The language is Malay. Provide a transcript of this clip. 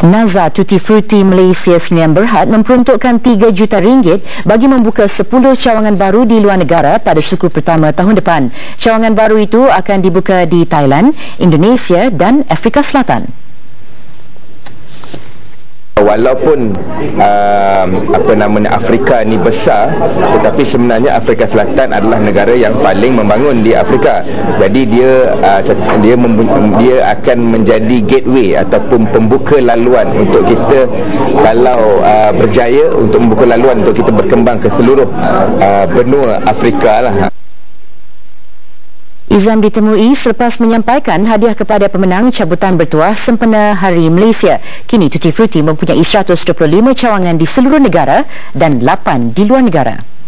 Naza Tutti Frutti Malaysia Sdn Berhad memperuntukkan 3 juta ringgit bagi membuka 10 cawangan baru di luar negara pada suku pertama tahun depan. Cawangan baru itu akan dibuka di Thailand, Indonesia dan Afrika Selatan walaupun uh, apa namanya Afrika ni besar tetapi sebenarnya Afrika Selatan adalah negara yang paling membangun di Afrika. Jadi dia uh, dia dia akan menjadi gateway ataupun pembuka laluan untuk kita kalau uh, berjaya untuk membuka laluan untuk kita berkembang ke seluruh uh, benua Afrika lah Izam ditemui selepas menyampaikan hadiah kepada pemenang cabutan bertuah sempena Hari Malaysia. Kini Tutti Frutti mempunyai 125 cawangan di seluruh negara dan 8 di luar negara.